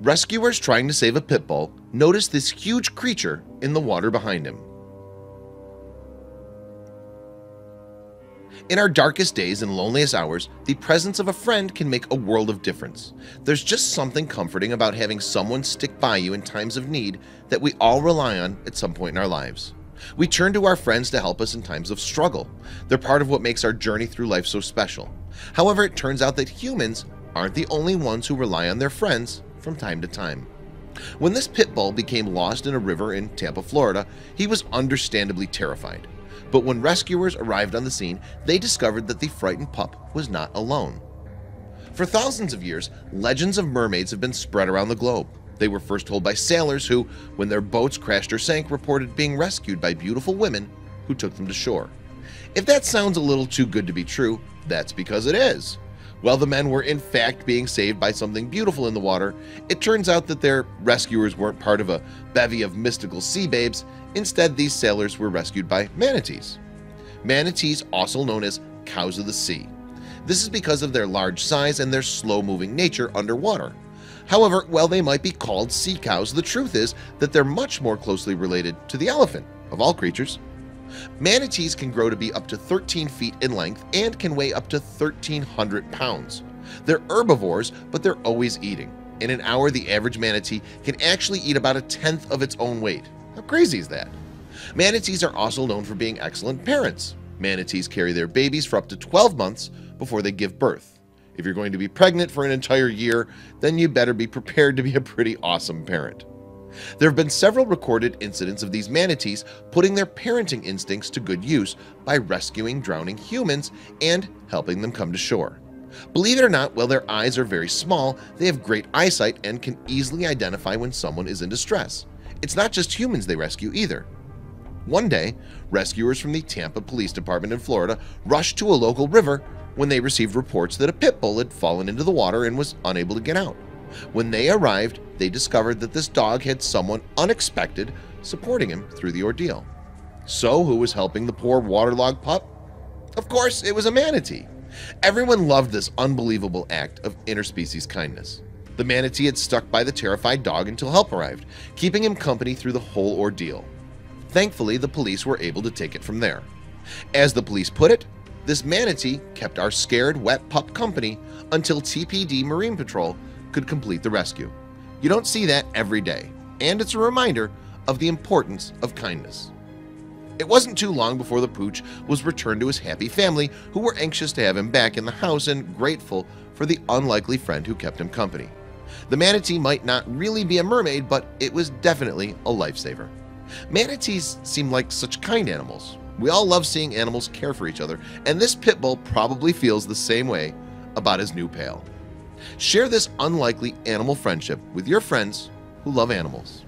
Rescuers trying to save a pit bull noticed this huge creature in the water behind him. In our darkest days and loneliest hours, the presence of a friend can make a world of difference. There's just something comforting about having someone stick by you in times of need that we all rely on at some point in our lives. We turn to our friends to help us in times of struggle. They're part of what makes our journey through life so special. However, it turns out that humans aren't the only ones who rely on their friends from time to time. When this pit bull became lost in a river in Tampa, Florida, he was understandably terrified but when rescuers arrived on the scene, they discovered that the frightened pup was not alone. For thousands of years, legends of mermaids have been spread around the globe. They were first told by sailors who, when their boats crashed or sank, reported being rescued by beautiful women who took them to shore. If that sounds a little too good to be true, that's because it is. While the men were in fact being saved by something beautiful in the water, it turns out that their rescuers weren't part of a bevy of mystical sea babes. Instead, these sailors were rescued by manatees. Manatees, also known as cows of the sea. This is because of their large size and their slow-moving nature underwater. However, while they might be called sea cows, the truth is that they're much more closely related to the elephant of all creatures. Manatees can grow to be up to 13 feet in length and can weigh up to 1,300 pounds. They're herbivores, but they're always eating. In an hour, the average manatee can actually eat about a tenth of its own weight. How crazy is that? Manatees are also known for being excellent parents. Manatees carry their babies for up to 12 months before they give birth. If you're going to be pregnant for an entire year, then you better be prepared to be a pretty awesome parent. There have been several recorded incidents of these manatees putting their parenting instincts to good use by rescuing drowning humans and helping them come to shore. Believe it or not, while their eyes are very small, they have great eyesight and can easily identify when someone is in distress. It's not just humans they rescue either. One day, rescuers from the Tampa Police Department in Florida rushed to a local river when they received reports that a pit bull had fallen into the water and was unable to get out. When they arrived, they discovered that this dog had someone unexpected supporting him through the ordeal. So who was helping the poor waterlogged pup? Of course, it was a manatee. Everyone loved this unbelievable act of interspecies kindness. The manatee had stuck by the terrified dog until help arrived, keeping him company through the whole ordeal. Thankfully, the police were able to take it from there. As the police put it, this manatee kept our scared wet pup company until TPD Marine Patrol could complete the rescue. You don't see that every day, and it's a reminder of the importance of kindness. It wasn't too long before the pooch was returned to his happy family who were anxious to have him back in the house and grateful for the unlikely friend who kept him company. The manatee might not really be a mermaid, but it was definitely a lifesaver. Manatees seem like such kind animals. We all love seeing animals care for each other, and this pit bull probably feels the same way about his new pal. Share this unlikely animal friendship with your friends who love animals.